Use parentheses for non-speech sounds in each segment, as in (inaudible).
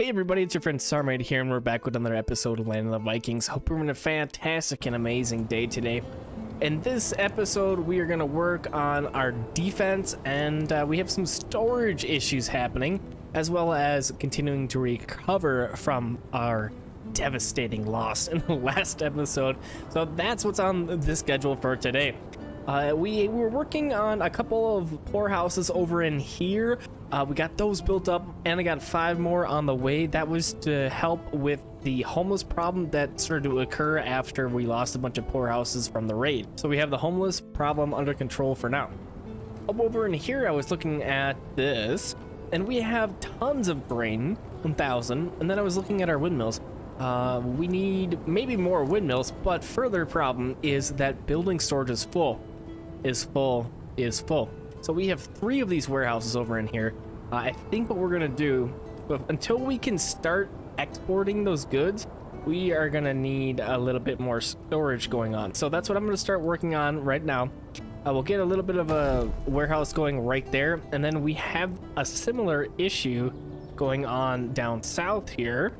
Hey everybody, it's your friend Sarmate here, and we're back with another episode of Land of the Vikings. Hope you're having a fantastic and amazing day today. In this episode, we are going to work on our defense, and uh, we have some storage issues happening, as well as continuing to recover from our devastating loss in the (laughs) last episode. So that's what's on the schedule for today. Uh, we were working on a couple of poorhouses over in here. Uh, we got those built up, and I got five more on the way. That was to help with the homeless problem that started to occur after we lost a bunch of poorhouses from the raid. So we have the homeless problem under control for now. Up over in here, I was looking at this, and we have tons of grain, 1,000, and then I was looking at our windmills. Uh, we need maybe more windmills, but further problem is that building storage is full is full is full. So we have three of these warehouses over in here. Uh, I think what we're gonna do, until we can start exporting those goods, we are gonna need a little bit more storage going on. So that's what I'm gonna start working on right now. Uh, we'll get a little bit of a warehouse going right there, and then we have a similar issue going on down south here.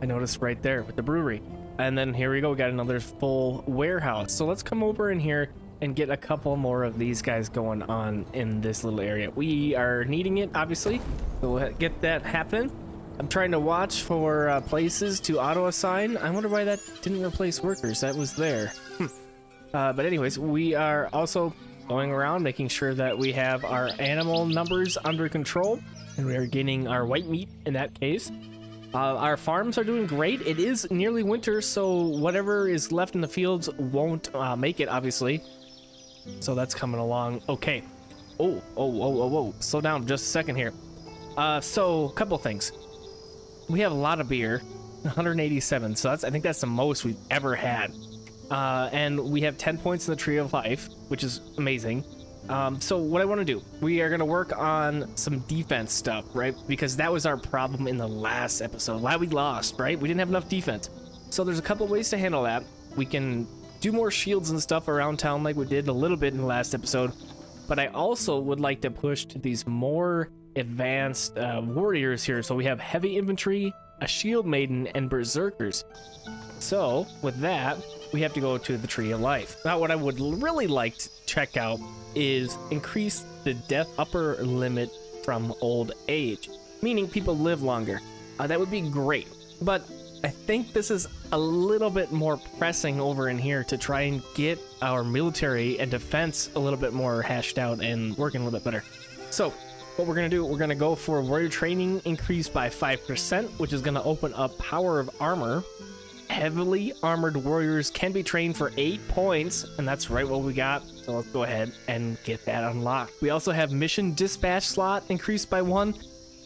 I noticed right there with the brewery. And then here we go, we got another full warehouse. So let's come over in here and get a couple more of these guys going on in this little area. We are needing it, obviously, so we'll get that happening. I'm trying to watch for uh, places to auto-assign. I wonder why that didn't replace workers. That was there. Hmm. Uh, but anyways, we are also going around making sure that we have our animal numbers under control and we are getting our white meat in that case. Uh, our farms are doing great. It is nearly winter, so whatever is left in the fields won't uh, make it, obviously. So that's coming along. Okay. Oh, oh, oh, oh, oh. Slow down just a second here. Uh, so, a couple things. We have a lot of beer. 187. So that's I think that's the most we've ever had. Uh, and we have 10 points in the Tree of Life, which is amazing. Um, so what I want to do, we are going to work on some defense stuff, right? Because that was our problem in the last episode. Why we lost, right? We didn't have enough defense. So there's a couple ways to handle that. We can do more shields and stuff around town like we did a little bit in the last episode. But I also would like to push to these more advanced uh, warriors here. So we have heavy infantry, a shield maiden, and berserkers. So with that, we have to go to the Tree of Life. Now what I would really like to check out is increase the death upper limit from old age, meaning people live longer. Uh, that would be great. But I think this is a little bit more pressing over in here to try and get our military and defense a little bit more hashed out and working a little bit better. So what we're going to do, we're going to go for warrior training increased by 5%, which is going to open up power of armor. Heavily armored warriors can be trained for 8 points, and that's right what we got. So let's go ahead and get that unlocked. We also have mission dispatch slot increased by 1,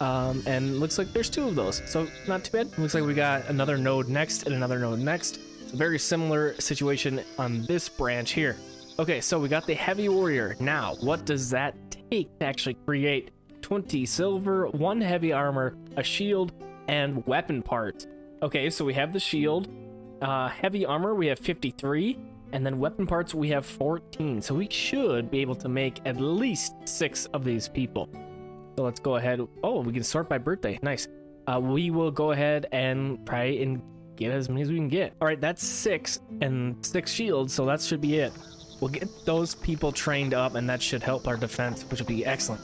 um, and looks like there's two of those, so not too bad. Looks like we got another node next and another node next. Very similar situation on this branch here. Okay, so we got the heavy warrior. Now, what does that take to actually create 20 silver, one heavy armor, a shield, and weapon parts? Okay, so we have the shield. Uh, heavy armor, we have 53. And then weapon parts, we have 14. So we should be able to make at least six of these people. So let's go ahead. Oh, we can sort by birthday. Nice. Uh, we will go ahead and try and get as many as we can get. All right, that's six and six shields, so that should be it. We'll get those people trained up, and that should help our defense, which will be excellent.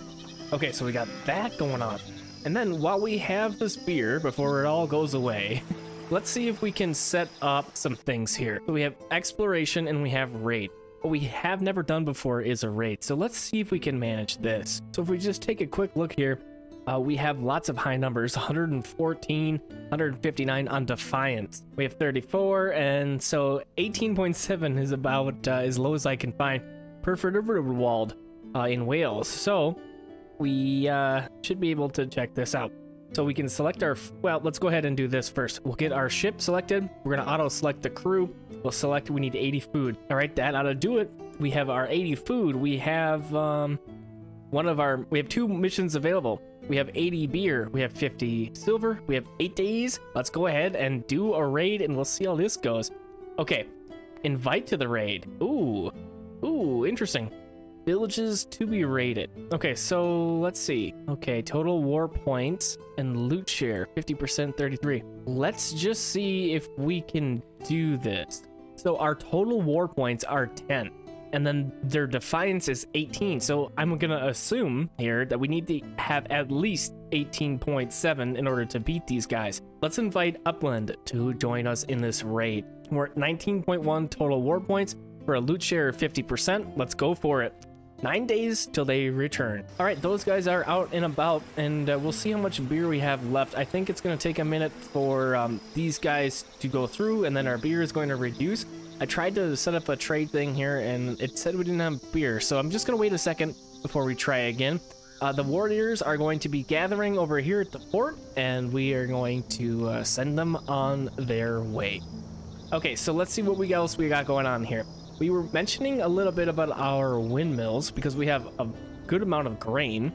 Okay, so we got that going on. And then while we have this spear, before it all goes away, (laughs) let's see if we can set up some things here. So we have exploration and we have raid. What we have never done before is a raid, so let's see if we can manage this. So if we just take a quick look here, uh, we have lots of high numbers 114 159 on defiance we have 34 and so 18.7 is about uh, as low as i can find per walled uh, in wales so we uh, should be able to check this out so we can select our, well, let's go ahead and do this first. We'll get our ship selected. We're gonna auto select the crew. We'll select, we need 80 food. All right, that ought to do it. We have our 80 food. We have um, one of our, we have two missions available. We have 80 beer. We have 50 silver. We have eight days. Let's go ahead and do a raid and we'll see how this goes. Okay, invite to the raid. Ooh, ooh, interesting. Villages to be raided. Okay, so let's see. Okay, total war points and loot share 50%, 33. Let's just see if we can do this. So our total war points are 10 and then their defiance is 18. So I'm gonna assume here that we need to have at least 18.7 in order to beat these guys. Let's invite Upland to join us in this raid. We're at 19.1 total war points for a loot share of 50%. Let's go for it. Nine days till they return. All right, those guys are out and about, and uh, we'll see how much beer we have left. I think it's going to take a minute for um, these guys to go through, and then our beer is going to reduce. I tried to set up a trade thing here, and it said we didn't have beer, so I'm just going to wait a second before we try again. Uh, the warriors are going to be gathering over here at the fort, and we are going to uh, send them on their way. Okay, so let's see what we else we got going on here we were mentioning a little bit about our windmills because we have a good amount of grain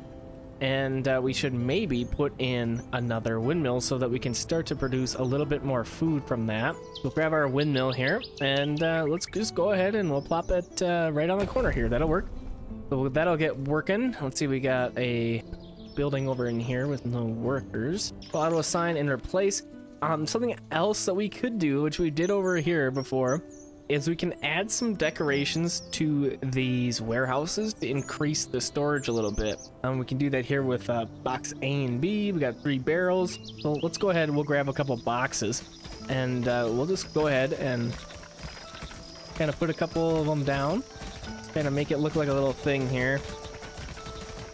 and uh, we should maybe put in another windmill so that we can start to produce a little bit more food from that. We'll grab our windmill here and uh, let's just go ahead and we'll plop it uh, right on the corner here. That'll work. So that'll get working. Let's see, we got a building over in here with no workers. We'll auto assign and replace. Um, something else that we could do, which we did over here before, is we can add some decorations to these warehouses to increase the storage a little bit. Um, we can do that here with uh, box A and B. We got three barrels. So let's go ahead and we'll grab a couple boxes and uh, we'll just go ahead and kind of put a couple of them down. Kind of make it look like a little thing here.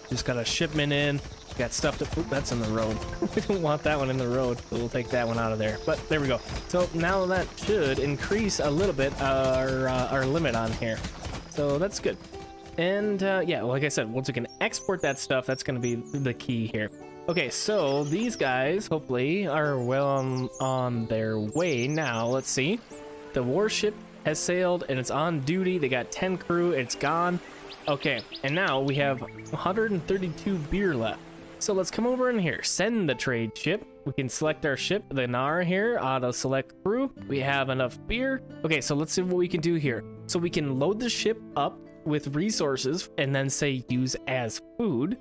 Just got a shipment in. Got stuff to... Oop, that's in the road. (laughs) we don't want that one in the road, so we'll take that one out of there. But there we go. So now that should increase a little bit our, uh, our limit on here. So that's good. And uh, yeah, like I said, once we can export that stuff, that's going to be the key here. Okay, so these guys, hopefully, are well on, on their way now. Let's see. The warship has sailed and it's on duty. They got 10 crew. It's gone. Okay, and now we have 132 beer left. So let's come over in here, send the trade ship. We can select our ship, the Nara here, auto select crew. We have enough beer. Okay, so let's see what we can do here. So we can load the ship up with resources and then say use as food.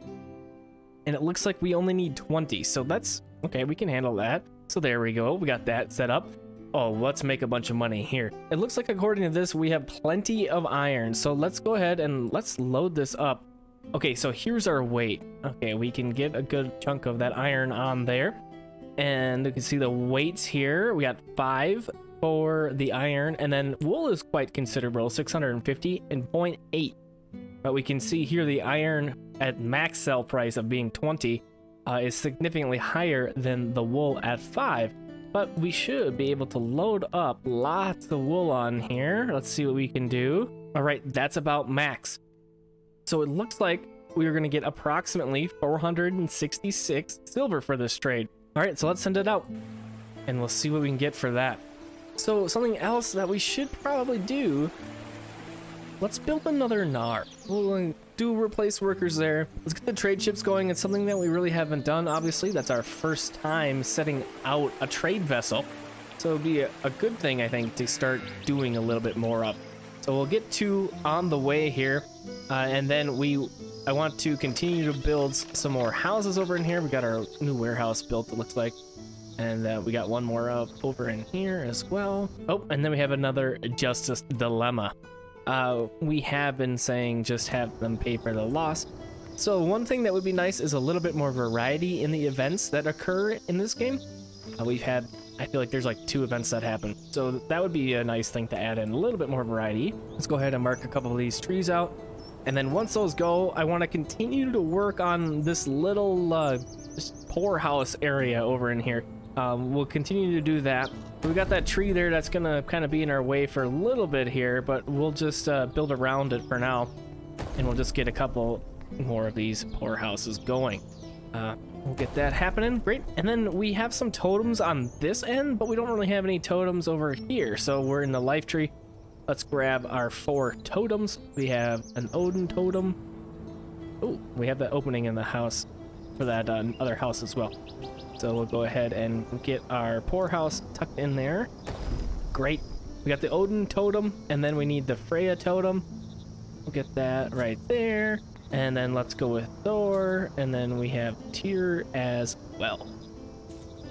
And it looks like we only need 20. So that's okay. We can handle that. So there we go. We got that set up. Oh, let's make a bunch of money here. It looks like according to this, we have plenty of iron. So let's go ahead and let's load this up Okay, so here's our weight. Okay, we can get a good chunk of that iron on there. And you can see the weights here. We got five for the iron, and then wool is quite considerable, 650 and 0.8. But we can see here the iron at max sell price of being 20 uh, is significantly higher than the wool at 5. But we should be able to load up lots of wool on here. Let's see what we can do. All right, that's about max. So it looks like we are going to get approximately 466 silver for this trade. All right, so let's send it out and we'll see what we can get for that. So something else that we should probably do, let's build another Knarr. We'll do replace workers there. Let's get the trade ships going. It's something that we really haven't done, obviously. That's our first time setting out a trade vessel. So it'd be a, a good thing, I think, to start doing a little bit more of. So we'll get two on the way here. Uh, and then we, I want to continue to build some more houses over in here. We got our new warehouse built, it looks like. And uh, we got one more up over in here as well. Oh, and then we have another justice dilemma. Uh, we have been saying just have them pay for the loss. So one thing that would be nice is a little bit more variety in the events that occur in this game. Uh, we've had I feel like there's like two events that happen. So that would be a nice thing to add in, a little bit more variety. Let's go ahead and mark a couple of these trees out. And then once those go, I want to continue to work on this little uh, poorhouse area over in here. Um, we'll continue to do that. We got that tree there that's going to kind of be in our way for a little bit here, but we'll just uh, build around it for now. And we'll just get a couple more of these poorhouses going. Uh, We'll get that happening. Great. And then we have some totems on this end, but we don't really have any totems over here. So we're in the life tree. Let's grab our four totems. We have an Odin totem. Oh, we have that opening in the house for that uh, other house as well. So we'll go ahead and get our poorhouse tucked in there. Great. We got the Odin totem, and then we need the Freya totem. We'll get that right there. And then let's go with Thor. And then we have Tyr as well.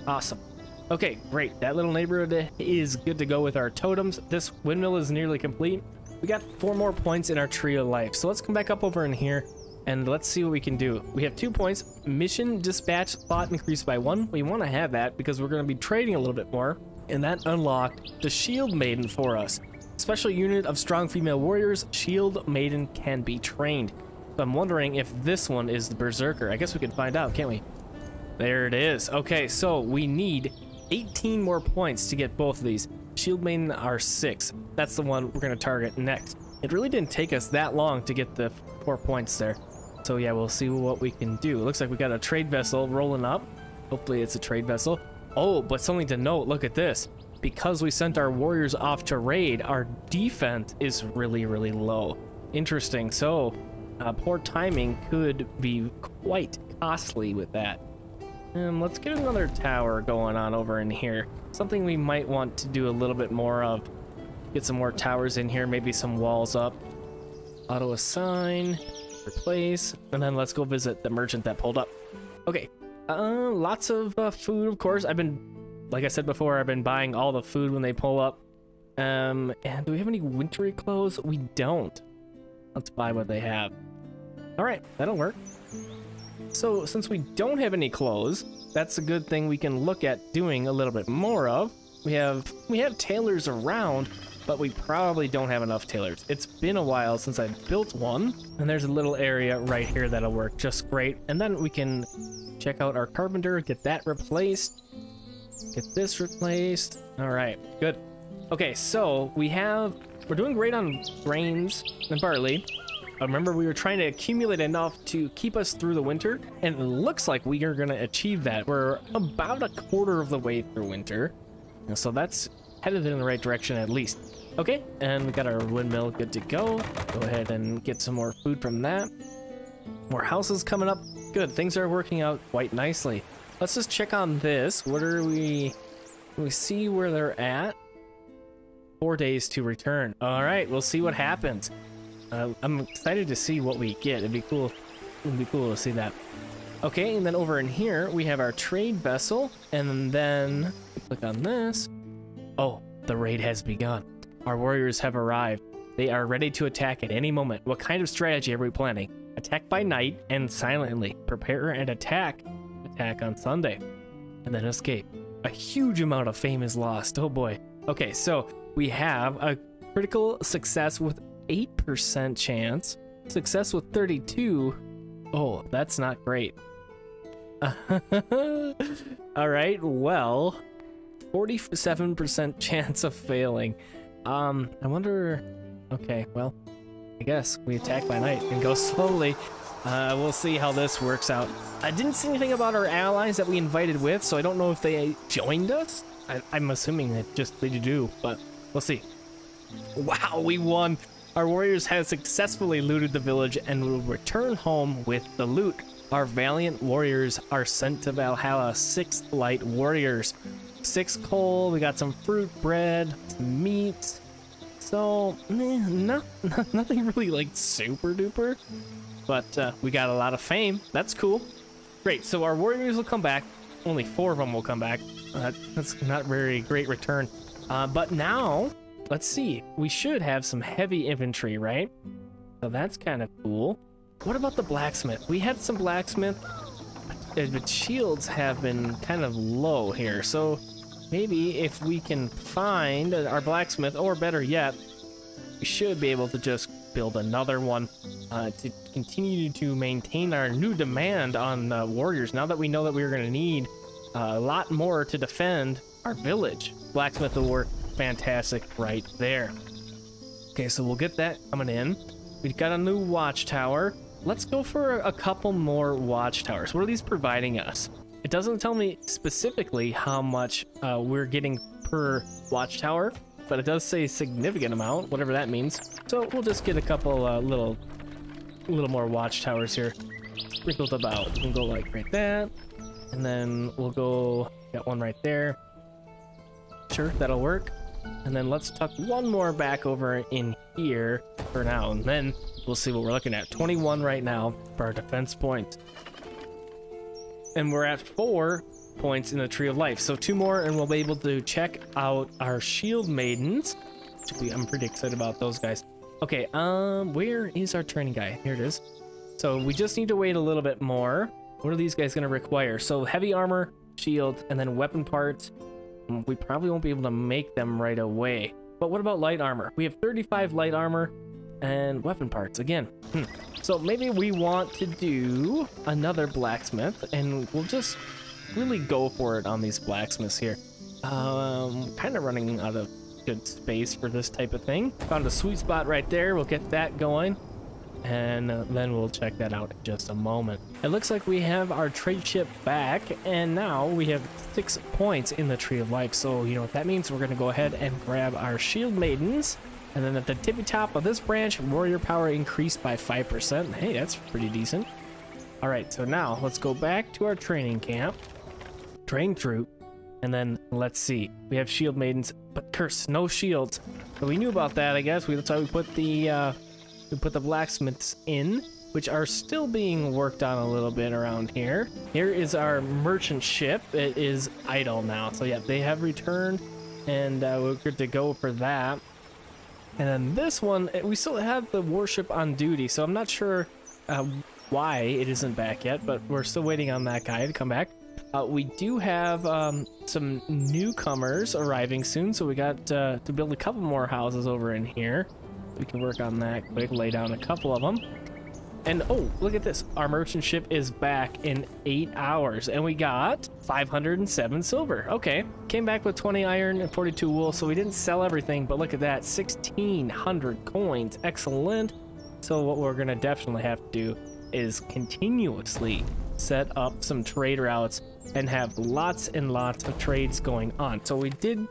Awesome. Okay, great. That little neighborhood is good to go with our totems. This windmill is nearly complete. We got four more points in our tree of life. So let's come back up over in here and let's see what we can do. We have two points. Mission dispatch slot increased by one. We want to have that because we're going to be trading a little bit more. And that unlocked the Shield Maiden for us. Special unit of strong female warriors, Shield Maiden can be trained. I'm wondering if this one is the Berserker. I guess we can find out, can't we? There it is. Okay, so we need 18 more points to get both of these. Shield Maiden are six. That's the one we're going to target next. It really didn't take us that long to get the four points there. So yeah, we'll see what we can do. It looks like we got a trade vessel rolling up. Hopefully it's a trade vessel. Oh, but something to note, look at this. Because we sent our warriors off to raid, our defense is really, really low. Interesting. So uh, poor timing could be quite costly with that. Um, let's get another tower going on over in here. Something we might want to do a little bit more of. Get some more towers in here, maybe some walls up. Auto assign replace, and then let's go visit the merchant that pulled up. Okay, uh, lots of uh, food, of course. I've been, like I said before, I've been buying all the food when they pull up. Um, and do we have any wintry clothes? We don't. Let's buy what they have. All right, that'll work. So since we don't have any clothes, that's a good thing we can look at doing a little bit more of. We have we have tailors around, but we probably don't have enough tailors. It's been a while since I built one, and there's a little area right here that'll work just great. And then we can check out our carpenter, get that replaced, get this replaced. All right, good. Okay, so we have, we're doing great on grains and barley. remember, we were trying to accumulate enough to keep us through the winter, and it looks like we are going to achieve that. We're about a quarter of the way through winter, so that's headed in the right direction at least. Okay, and we got our windmill good to go. Go ahead and get some more food from that. More houses coming up. Good, things are working out quite nicely. Let's just check on this. What are we... we see where they're at? Four days to return. All right, we'll see what happens. Uh, I'm excited to see what we get. It'd be cool. It'd be cool to see that. Okay, and then over in here, we have our trade vessel. And then click on this. Oh, the raid has begun. Our warriors have arrived. They are ready to attack at any moment. What kind of strategy are we planning? Attack by night and silently. Prepare and attack. Attack on Sunday. And then escape. A huge amount of fame is lost. Oh boy. Okay, so we have a critical success with 8% chance. Success with 32. Oh, that's not great. (laughs) All right, well, 47% chance of failing. Um, I wonder... Okay, well, I guess we attack by night and go (laughs) slowly. Uh, we'll see how this works out. I didn't see anything about our allies that we invited with, so I don't know if they joined us. I, am assuming that just they do, but we'll see. Wow, we won! Our warriors have successfully looted the village and will return home with the loot. Our valiant warriors are sent to Valhalla, six light warriors six coal. We got some fruit, bread, some meat. So, eh, not, not, nothing really like super duper. But uh, we got a lot of fame. That's cool. Great. So our warriors will come back. Only four of them will come back. Uh, that's not very great return. Uh, but now, let's see. We should have some heavy infantry, right? So that's kind of cool. What about the blacksmith? We had some blacksmith, but shields have been kind of low here. So maybe if we can find our blacksmith, or better yet, we should be able to just build another one uh, to continue to maintain our new demand on uh, warriors. Now that we know that we're going to need uh, a lot more to defend our village, blacksmith will work fantastic right there. Okay, so we'll get that coming in. We've got a new watchtower. Let's go for a couple more watchtowers. What are these providing us? It doesn't tell me specifically how much uh, we're getting per watchtower, but it does say significant amount, whatever that means. So we'll just get a couple uh, little, little more watchtowers here, sprinkled about. We'll go like right that, and then we'll go got one right there. Sure, that'll work. And then let's tuck one more back over in here for now. And then we'll see what we're looking at. 21 right now for our defense points. And we're at four points in the Tree of Life. So two more and we'll be able to check out our Shield Maidens. I'm pretty excited about those guys. Okay, um, where is our training guy? Here it is. So we just need to wait a little bit more. What are these guys going to require? So heavy armor, shield, and then weapon parts. Mm, we probably won't be able to make them right away. But what about light armor? We have 35 light armor and weapon parts again. Hmm. So maybe we want to do another blacksmith and we'll just really go for it on these blacksmiths here. Um, kind of running out of good space for this type of thing. Found a sweet spot right there. We'll get that going. And then we'll check that out in just a moment. It looks like we have our trade ship back. And now we have six points in the Tree of Life. So, you know what that means? We're going to go ahead and grab our Shield Maidens. And then at the tippy top of this branch, warrior power increased by 5%. Hey, that's pretty decent. All right, so now let's go back to our training camp. Train troop. And then let's see. We have shield maidens, but curse, no shields. So we knew about that, I guess. That's why we put the uh, we put the blacksmiths in, which are still being worked on a little bit around here. Here is our merchant ship. It is idle now. So yeah, they have returned, and uh, we're good to go for that. And then this one, eh, we still have the warship on duty, so I'm not sure uh, why it isn't back yet, but we're still waiting on that guy to come back. Uh, we do have um, some newcomers arriving soon, so we got uh, to build a couple more houses over in here. We can work on that quick, lay down a couple of them. And oh, look at this. Our merchant ship is back in eight hours, and we got 507 silver. Okay, came back with 20 iron and 42 wool, so we didn't sell everything, but look at that 1,600 coins. Excellent. So, what we're going to definitely have to do is continuously set up some trade routes and have lots and lots of trades going on. So we did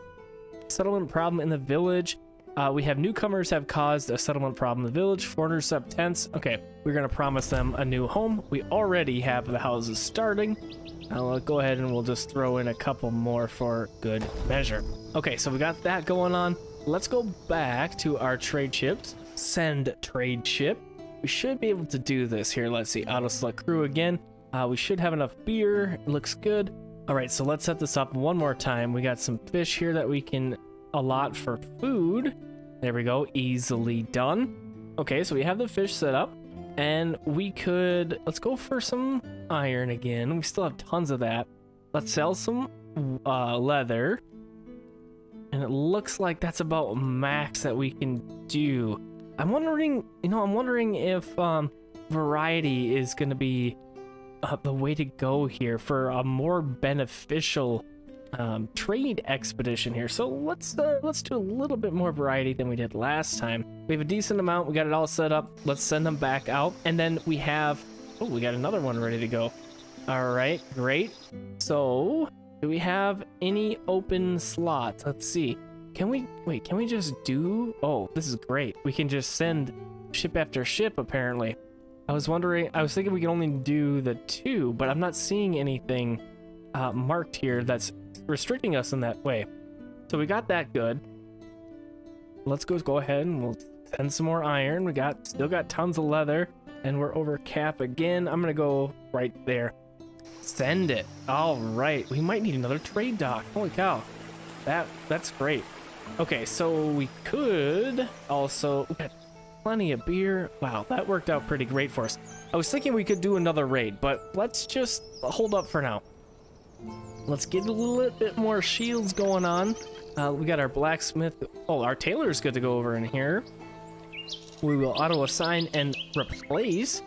settlement problem in the village. Uh, we have newcomers have caused a settlement problem in the village. Foreigners up tents. Okay, we're gonna promise them a new home. We already have the houses starting. I'll go ahead and we'll just throw in a couple more for good measure. Okay, so we got that going on. Let's go back to our trade ships. Send trade ship. We should be able to do this here. Let's see, auto select crew again. Uh, we should have enough beer. It looks good. All right, so let's set this up one more time. We got some fish here that we can allot for food. There we go, easily done. Okay, so we have the fish set up and we could, let's go for some iron again. We still have tons of that. Let's sell some uh, leather. And it looks like that's about max that we can do. I'm wondering, you know, I'm wondering if um, variety is going to be uh, the way to go here for a more beneficial um, trade expedition here. So let's uh, let's do a little bit more variety than we did last time. We have a decent amount. We got it all set up. Let's send them back out, and then we have oh, we got another one ready to go. All right, great. So do we have any open slots? Let's see. Can we wait? Can we just do? Oh, this is great. We can just send ship after ship apparently. I was wondering, I was thinking we could only do the two, but I'm not seeing anything uh, marked here that's restricting us in that way. So we got that good. Let's go go ahead and we'll send some more iron. We got still got tons of leather and we're over cap again. I'm gonna go right there. Send it. All right. We might need another trade dock. Holy cow. That that's great. Okay, so we could also plenty of beer. Wow, that worked out pretty great for us. I was thinking we could do another raid, but let's just hold up for now. Let's get a little bit more shields going on. Uh, we got our blacksmith. Oh, our tailor is good to go over in here. We will auto assign and replace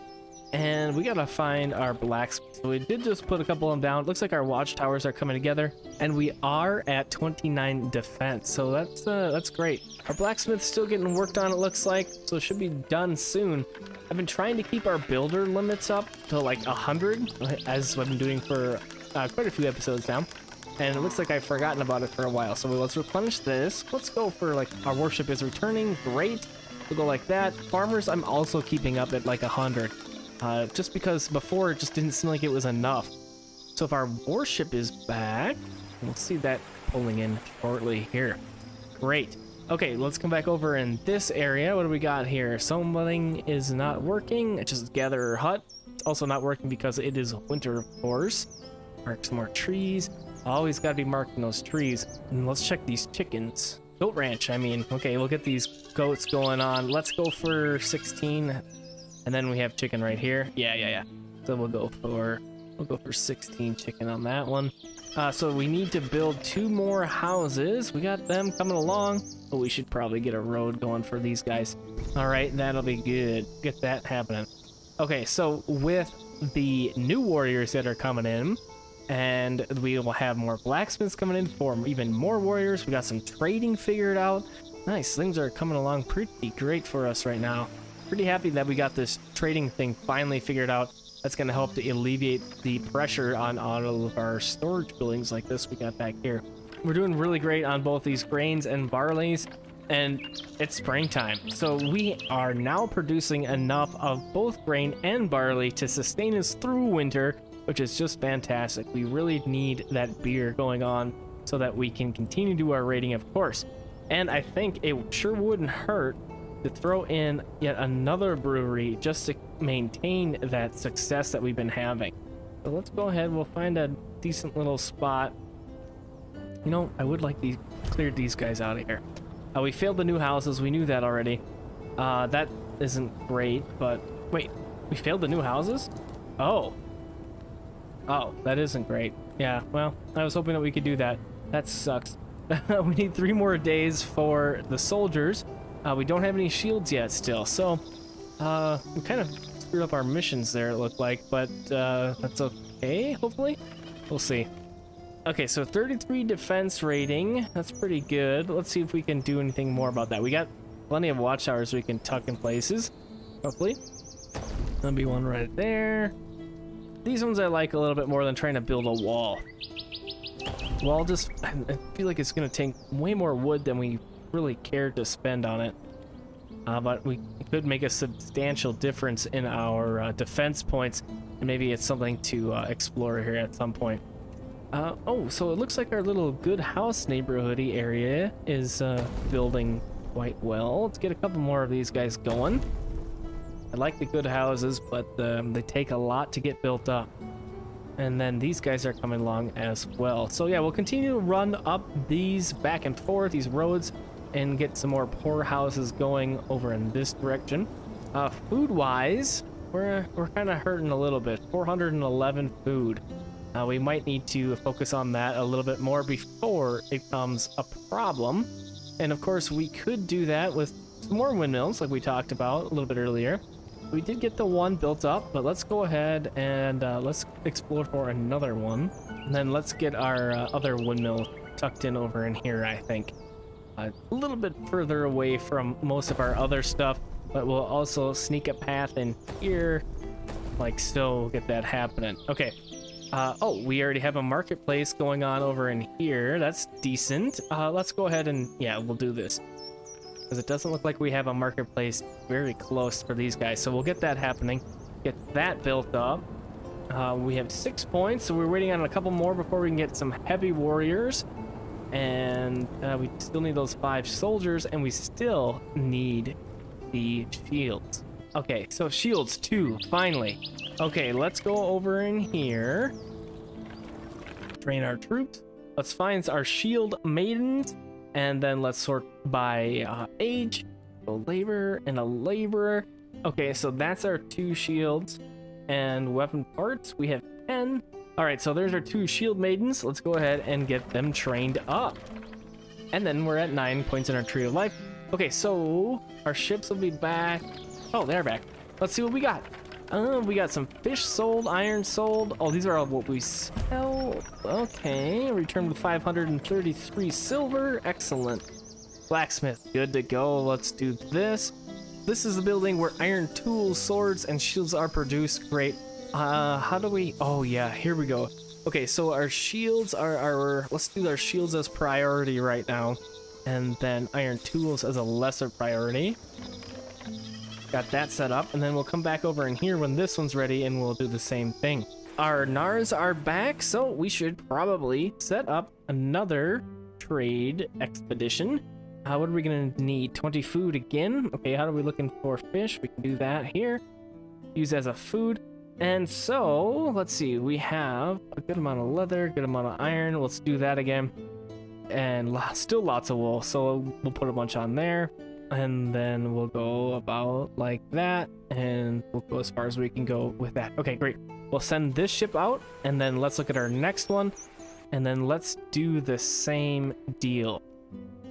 and we gotta find our blacksmith. We did just put a couple of them down. Looks like our watchtowers are coming together, and we are at 29 defense. So that's uh, that's great. Our blacksmith's still getting worked on. It looks like, so it should be done soon. I've been trying to keep our builder limits up to like 100, as I've been doing for uh, quite a few episodes now. And it looks like I've forgotten about it for a while. So let's replenish this. Let's go for like our warship is returning. Great. We'll go like that. Farmers, I'm also keeping up at like 100. Uh, just because before it just didn't seem like it was enough. So if our warship is back, we'll see that pulling in shortly here. Great. Okay, let's come back over in this area. What do we got here? Something is not working. It's just gather hut. It's also not working because it is winter, of course. Mark some more trees. Always got to be marking those trees. And let's check these chickens. Goat ranch, I mean. Okay, look at these goats going on. Let's go for 16. And then we have chicken right here. Yeah, yeah, yeah. So we'll go for we'll go for 16 chicken on that one. Uh, so we need to build two more houses. We got them coming along. But we should probably get a road going for these guys. All right, that'll be good. Get that happening. Okay, so with the new warriors that are coming in, and we will have more blacksmiths coming in for even more warriors. We got some trading figured out. Nice, things are coming along pretty great for us right now. Pretty happy that we got this trading thing finally figured out. That's going to help to alleviate the pressure on all of our storage buildings like this we got back here. We're doing really great on both these grains and barleys, and it's springtime. So we are now producing enough of both grain and barley to sustain us through winter, which is just fantastic. We really need that beer going on so that we can continue to do our rating, of course. And I think it sure wouldn't hurt to throw in yet another brewery just to maintain that success that we've been having. So let's go ahead, we'll find a decent little spot you know, I would like to cleared these guys out of here. Uh, we failed the new houses. We knew that already. Uh, that isn't great, but wait, we failed the new houses? Oh. Oh, that isn't great. Yeah, well, I was hoping that we could do that. That sucks. (laughs) we need three more days for the soldiers. Uh, we don't have any shields yet still, so uh, we kind of screwed up our missions there, it looked like, but uh, that's okay, hopefully? We'll see. Okay, so 33 defense rating. That's pretty good. Let's see if we can do anything more about that. We got plenty of watchtowers we can tuck in places, hopefully. There'll be one right there. These ones I like a little bit more than trying to build a wall. Wall just, I feel like it's going to take way more wood than we really cared to spend on it. Uh, but we could make a substantial difference in our uh, defense points, and maybe it's something to uh, explore here at some point. Uh, oh, so it looks like our little good house neighborhoody area is uh, building quite well. Let's get a couple more of these guys going. I like the good houses, but um, they take a lot to get built up. And then these guys are coming along as well. So yeah, we'll continue to run up these back and forth, these roads, and get some more poor houses going over in this direction. Uh, Food-wise, we're, we're kind of hurting a little bit. 411 food. Uh, we might need to focus on that a little bit more before it becomes a problem. And of course, we could do that with more windmills, like we talked about a little bit earlier. We did get the one built up, but let's go ahead and uh, let's explore for another one. And then let's get our uh, other windmill tucked in over in here, I think. Uh, a little bit further away from most of our other stuff, but we'll also sneak a path in here, like so, get that happening. Okay, uh, oh, we already have a marketplace going on over in here. That's decent. Uh, let's go ahead and, yeah, we'll do this. Because it doesn't look like we have a marketplace very close for these guys. So we'll get that happening. Get that built up. Uh, we have six points, so we're waiting on a couple more before we can get some heavy warriors. And uh, we still need those five soldiers, and we still need the shields. Okay, so shields two, finally. Okay, let's go over in here. Train our troops. Let's find our shield maidens. And then let's sort by uh, age, a labor, and a laborer. Okay, so that's our two shields. And weapon parts, we have 10. All right, so there's our two shield maidens. Let's go ahead and get them trained up. And then we're at nine points in our tree of life. Okay, so our ships will be back. Oh, they're back. Let's see what we got. Uh, we got some fish sold, iron sold. Oh, these are all what we sell. Okay, returned with 533 silver. Excellent. Blacksmith, good to go. Let's do this. This is the building where iron tools, swords, and shields are produced. Great. Uh, how do we... Oh, yeah, here we go. Okay, so our shields are our... Let's do our shields as priority right now. And then iron tools as a lesser priority. Got that set up, and then we'll come back over in here when this one's ready, and we'll do the same thing. Our Knarrs are back, so we should probably set up another trade expedition. What are we gonna need? 20 food again? Okay, how are we looking for fish? We can do that here. Use as a food. And so, let's see, we have a good amount of leather, good amount of iron. Let's do that again. And still lots of wool, so we'll put a bunch on there. And then we'll go about like that, and we'll go as far as we can go with that. Okay, great. We'll send this ship out, and then let's look at our next one. And then let's do the same deal.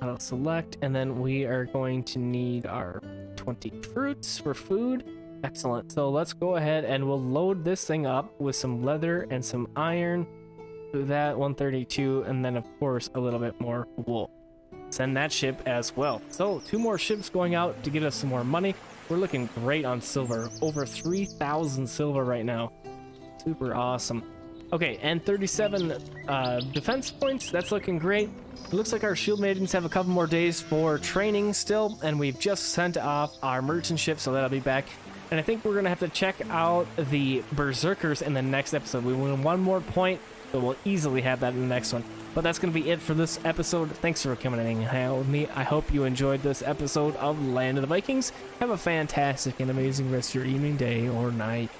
I'll select, and then we are going to need our 20 fruits for food. Excellent. So let's go ahead and we'll load this thing up with some leather and some iron. Do that 132, and then of course a little bit more wool. Send that ship as well. So two more ships going out to get us some more money. We're looking great on silver. Over 3,000 silver right now. Super awesome. Okay, and 37 uh, defense points. That's looking great. It looks like our shield maidens have a couple more days for training still, and we've just sent off our merchant ship, so that'll be back. And I think we're gonna have to check out the berserkers in the next episode. We win one more point, so we'll easily have that in the next one. But that's gonna be it for this episode. Thanks for coming in and hanging out with me. I hope you enjoyed this episode of Land of the Vikings. Have a fantastic and amazing rest of your evening, day, or night.